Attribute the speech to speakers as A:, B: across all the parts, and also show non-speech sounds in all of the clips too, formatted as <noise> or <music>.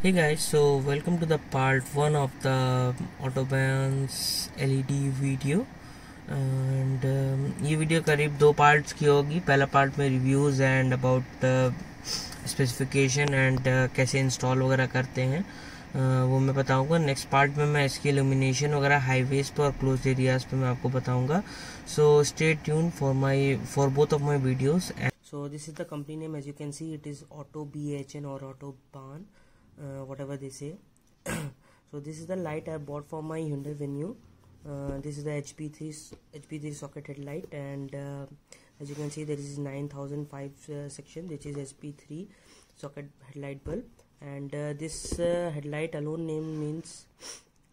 A: Hey guys, so welcome to the part one of the Autobahns LED video. And um, ये video करीब दो parts की होगी। पहला पार्ट में reviews and about specification and कैसे इंस्टॉल वगैरह करते हैं। Uh, वो मैं बताऊँगा। नेक्स्ट पार्ट में मैं इसकी इल्यूमिनेशन वगैरह हाईवेज पर और क्लोज एरियाज़ पे मैं आपको बताऊँगा। So stay tune for my for both of my videos so this is the company name. As you can see it is auto bhn or autobahn. Uh, whatever they say. <coughs> So this is the light i bought for my hyundai venue. Uh, this is the hp3 hp3 socket headlight and uh, as you can see there is 9005 uh, section which is hp3 socket headlight bulb. And uh, this uh, headlight alone name means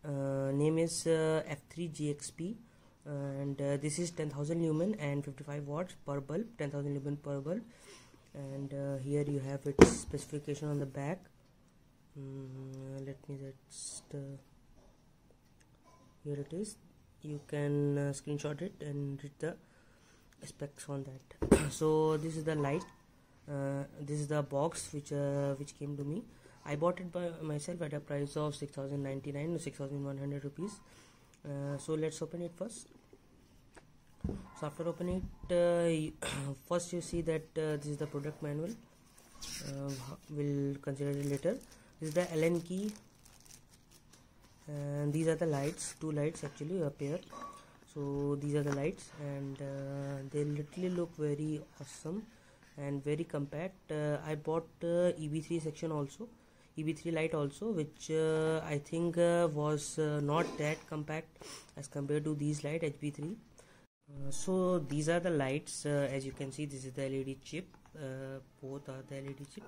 A: name is f3 gxp and uh, this is 10,000 lumen and 55 watts per bulb 10,000 lumen per bulb. And uh, here you have its specification on the back mm, let me just uh, here it is. You can uh, screenshot it and read the specs on that. <coughs> So this is the light. Uh, this is the box which uh, which came to me. I bought it by myself at a price of 6099 or 6100 rupees. Uh, so let's open it first. So after opening it uh, <coughs> first you see that this is the product manual. We'll consider it later this is the allen key. And these are the lights two lights actually appear. So these are the lights and uh, they literally look very awesome and very compact. Uh, i bought uh, eb3 section also eb3 light also which i think was not that compact as compared to these light hp3 uh, so these are the lights uh, as you can see this is the LED chip. Uh, both are the LED chip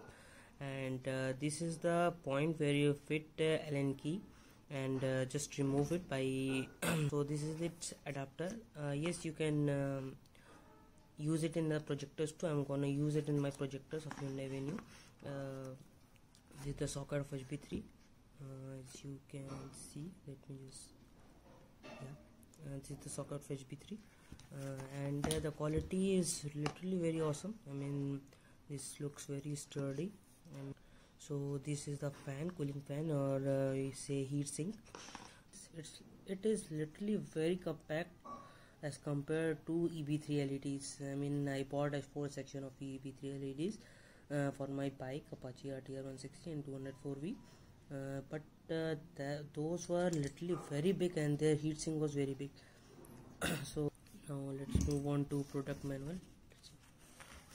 A: and uh, this is the point where you fit uh, Allen key and uh, just remove it by <clears throat> so this is its adapter. Yes you can um, use it in the projectors too. I'm gonna use it in my projectors of Hyundai Venue this is the socket of HB3 as you can see let me just yeah this is the socket of HB3 uh, and uh, the quality is literally very awesome. I mean this looks very sturdy and so this is the fan cooling fan or uh, say heat sink. It's it is literally very compact as compared to EB3 LEDs I mean I bought a 4 section of EB3 LEDs uh, for my bike Apache RTR 160 and 204V uh, but uh, those were literally very big and their heatsink was very big. <coughs> So now let's move on to product manual. Let's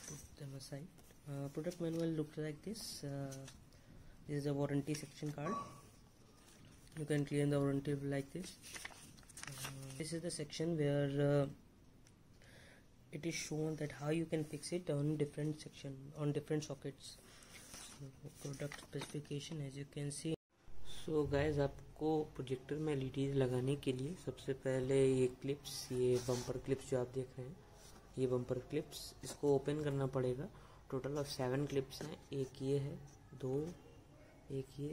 A: put them aside uh, product manual looks like this uh, this is a warranty section card you can clear the warranty like this uh, this is the section where uh, it is shown that how you can fix it on different section on different sockets so product specification as you can see so so guys आपको projector में L लगाने के लिए सबसे पहले ये clips ये bumper clips जो आप देख रहे हैं ये बम्पर क्लिप्स इसको ओपन करना पड़ेगा टोटल ऑफ़ सेवन क्लिप्स हैं। एक ये है, दो, एक ये,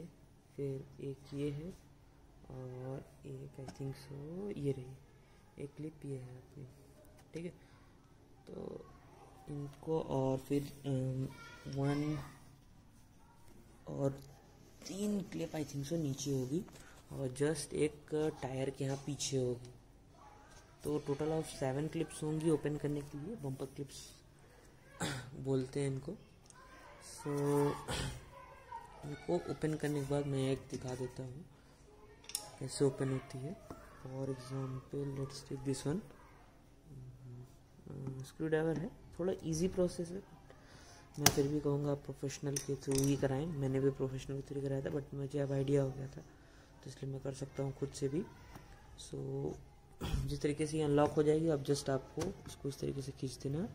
A: फिर एक ये है, और एक आई थिंक सो ये रही एक क्लिप ये है अपनी ठीक है? तो इनको और फिर वन और तीन क्लिप आई थिंक सो नीचे होगी, और जस्ट एक टायर के यहाँ पीछे होगी। तो टोटल ऑफ़ सेवन क्लिप्स होंगी ओपन करने के लिए बम्पर क्लिप्स <coughs> बोलते हैं इनको। सो so, <coughs> इनको ओपन करने के बाद मैं एक दिखा देता हूँ कैसे ओपन होती है। For example let's take this one screwdriver है थोड़ा इजी प्रोसेस है मैं फिर भी कहूँगा आप प्रोफेशनल के थ्रू ही कराएँ। मैंने भी प्रोफेशनल के थ्रू कराया था बट मुझे अब आइडिया हो गया था तो इसलिए मैं कर सकता हूँ खुद से भी। सो so, <coughs> जिस तरीके से अनलॉक हो जाएगी अब जस्ट आपको इसको इस तरीके से खींच देना।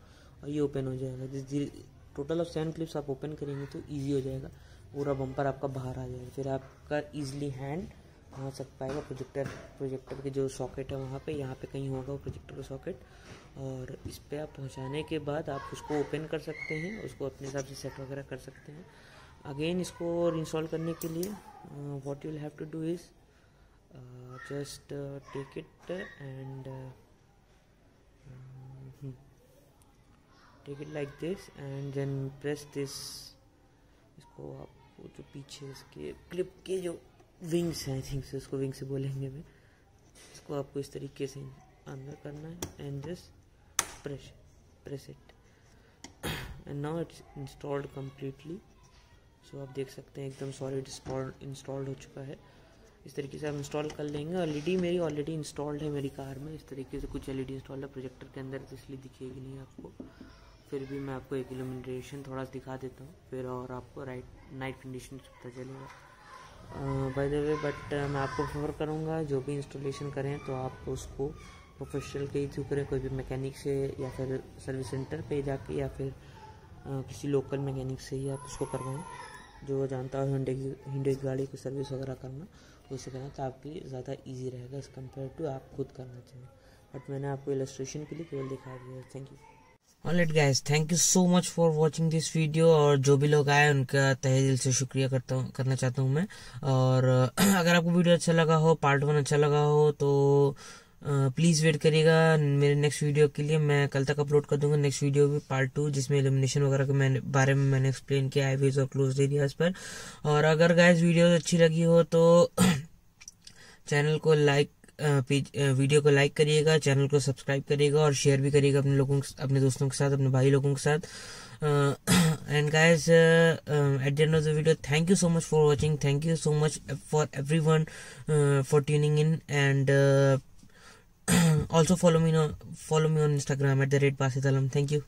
A: और ये ओपन हो जाएगा। टोटल ऑफ़ सेवन क्लिप्स आप ओपन करेंगे तो ईजी हो जाएगा। पूरा बम्पर आपका बाहर आ जाएगा। फिर आपका ईजिली हैंड पहुँच सक पाएगा प्रोजेक्टर प्रोजेक्टर के जो सॉकेट है वहाँ पे, यहाँ पे कहीं होगा वो प्रोजेक्टर का सॉकेट और इस पर आप पहुँचाने के बाद आप उसको ओपन कर सकते हैं, उसको अपने हिसाब से सेट वगैरह कर सकते हैं। अगेन इसको इंस्टॉल करने के लिए what you'll have to do is just take it and take it like this and then press this इसको आप
B: जो पीछे इसके क्लिप के जो विंग्स हैं आई थिंक से उसको विंग्स बोलेंगे मैं इसको आपको इस तरीके से अंदर करना है and just press press it and now it's installed completely so आप देख सकते हैं एकदम सॉलिड इंस्टॉल्ड हो चुका है। इस तरीके से आप इंस्टॉल कर लेंगे। एलईडी मेरी ऑलरेडी इंस्टॉल्ड है मेरी कार में। इस तरीके से कुछ एलईडी इंस्टॉल है। प्रोजेक्टर के अंदर तो इसलिए दिखेगी नहीं आपको। फिर भी मैं आपको एक इल्यूमिनेशन थोड़ा दिखा देता हूँ फिर और आपको राइट नाइट कंडीशन पता चलेगा। बाय द वे बट मैं आपको प्रेफर करूँगा जो भी इंस्टॉलेशन करें तो आप उसको प्रोफेशनल के ही थ्रू करें कोई भी मैकेनिक से या फिर सर्विस सेंटर पे जाके या फिर आ, किसी लोकल मैकेनिक से ही आप उसको करवाएँ जो जानता हो हिंडे की हिंडे की गाड़ी की सर्विस वगैरह करना उससे करना तो आपके लिए ज़्यादा ईजी रहेगा एज़ कंपेयर टू आप खुद करना चाहिए बट मैंने आपको इलस्ट्रेशन के लिए केवल दिखा दिया thank you alright guys thank you so much for watching this video और जो भी लोग आए, उनका तहे दिल से शुक्रिया करता हूँ, करना चाहता हूँ मैं। और, <clears throat> अगर आपको वीडियो अच्छा लगा हो पार्ट वन अच्छा लगा हो तो प्लीज़ वेट करिएगा। मेरे नेक्स्ट वीडियो के लिए मैं कल तक अपलोड कर दूँगा। नेक्स्ट वीडियो भी पार्ट टू जिसमें एलिमिनेशन वगैरह के मैंने, बारे में मैंने एक्सप्लेन किया हाईवेज और क्लोज एरियाज़ पर और अगर गाइस वीडियो अच्छी लगी हो तो <clears throat> चैनल को लाइक वीडियो को लाइक करिएगा, चैनल को सब्सक्राइब करिएगा और शेयर भी करिएगा अपने लोगों अपने दोस्तों के साथ, अपने भाई लोगों के साथ। And guys at the end of the video thank you so much for watching thank you so much for everyone for tuning in and also follow me on, follow me on instagram at the rate basitalam thank you.